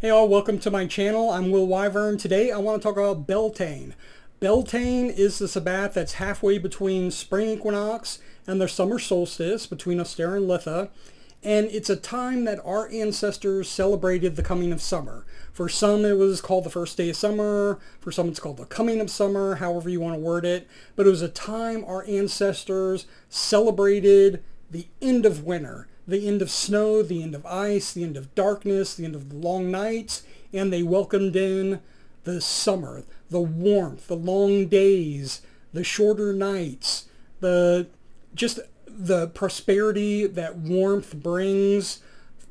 Hey all, welcome to my channel. I'm Will Wyvern. Today I want to talk about Beltane. Beltane is the Sabbat that's halfway between spring equinox and the summer solstice between Ostara and Litha. And it's a time that our ancestors celebrated the coming of summer. For some it was called the first day of summer, for some it's called the coming of summer, however you want to word it. But it was a time our ancestors celebrated the end of winter the end of snow, the end of ice, the end of darkness, the end of the long nights, and they welcomed in the summer, the warmth, the long days, the shorter nights, the just the prosperity that warmth brings,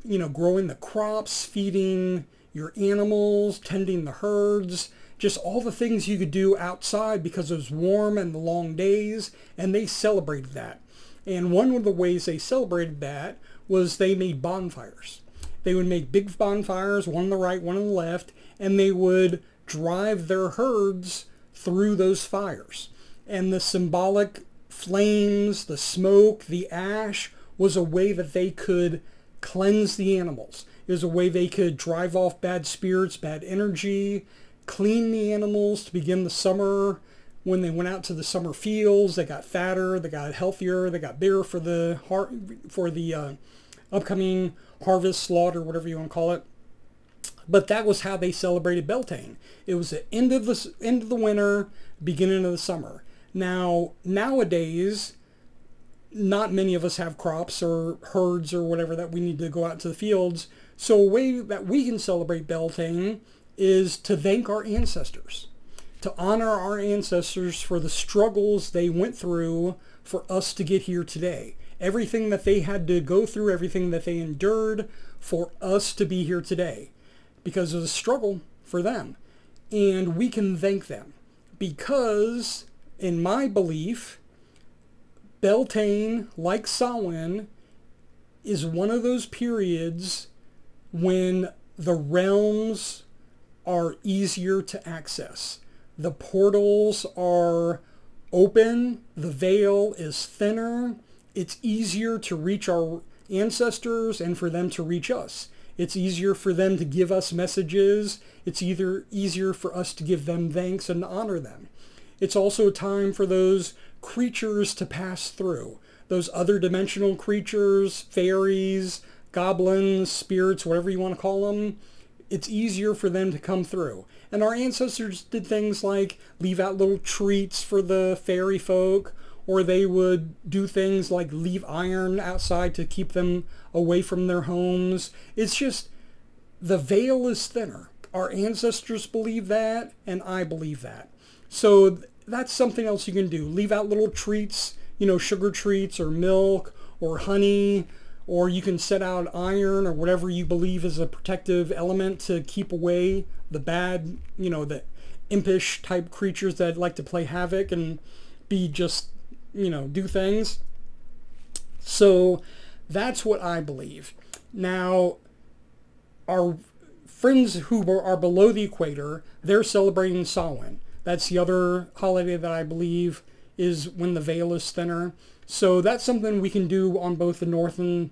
you know, growing the crops, feeding your animals, tending the herds, just all the things you could do outside because it was warm and the long days, and they celebrated that. And one of the ways they celebrated that was they made bonfires. They would make big bonfires, one on the right, one on the left, and they would drive their herds through those fires. And the symbolic flames, the smoke, the ash was a way that they could cleanse the animals. It was a way they could drive off bad spirits, bad energy, clean the animals to begin the summer when they went out to the summer fields, they got fatter, they got healthier, they got bigger for the har- for the uh, upcoming harvest, slaughter, whatever you want to call it. But that was how they celebrated Beltane. It was the end of the end of the winter, beginning of the summer. Now nowadays, not many of us have crops or herds or whatever that we need to go out to the fields. So a way that we can celebrate Beltane is to thank our ancestors to honor our ancestors for the struggles they went through for us to get here today. Everything that they had to go through, everything that they endured for us to be here today because of the struggle for them. And we can thank them because, in my belief, Beltane, like Samhain, is one of those periods when the realms are easier to access the portals are open. The veil is thinner. It's easier to reach our ancestors and for them to reach us. It's easier for them to give us messages. It's either easier for us to give them thanks and honor them. It's also time for those creatures to pass through. Those other dimensional creatures, fairies, goblins, spirits, whatever you want to call them, it's easier for them to come through. And our ancestors did things like leave out little treats for the fairy folk, or they would do things like leave iron outside to keep them away from their homes. It's just the veil is thinner. Our ancestors believe that, and I believe that. So that's something else you can do. Leave out little treats, you know, sugar treats or milk or honey or you can set out iron or whatever you believe is a protective element to keep away the bad, you know, the impish type creatures that like to play havoc and be just, you know, do things. So that's what I believe. Now, our friends who are below the equator, they're celebrating Samhain. That's the other holiday that I believe is when the veil is thinner. So that's something we can do on both the north and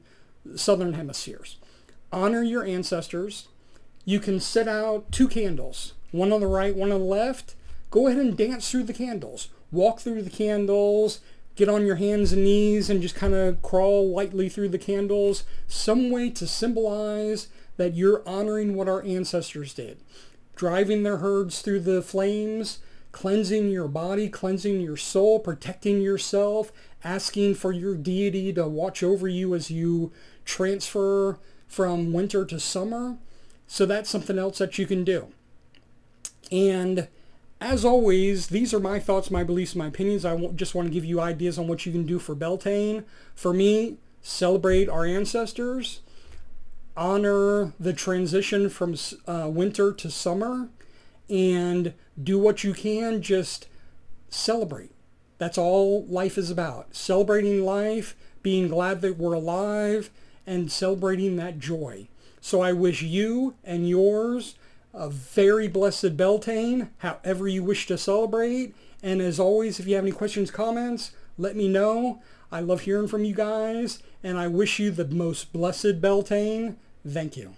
southern hemispheres. Honor your ancestors. You can set out two candles, one on the right, one on the left. Go ahead and dance through the candles. Walk through the candles. Get on your hands and knees and just kind of crawl lightly through the candles. Some way to symbolize that you're honoring what our ancestors did. Driving their herds through the flames, cleansing your body, cleansing your soul, protecting yourself, asking for your deity to watch over you as you transfer from winter to summer. So that's something else that you can do. And as always, these are my thoughts, my beliefs, my opinions. I just want to give you ideas on what you can do for Beltane. For me, celebrate our ancestors, honor the transition from uh, winter to summer, and do what you can. Just celebrate. That's all life is about. Celebrating life, being glad that we're alive, and celebrating that joy. So I wish you and yours a very blessed Beltane, however you wish to celebrate. And as always, if you have any questions, comments, let me know. I love hearing from you guys, and I wish you the most blessed Beltane. Thank you.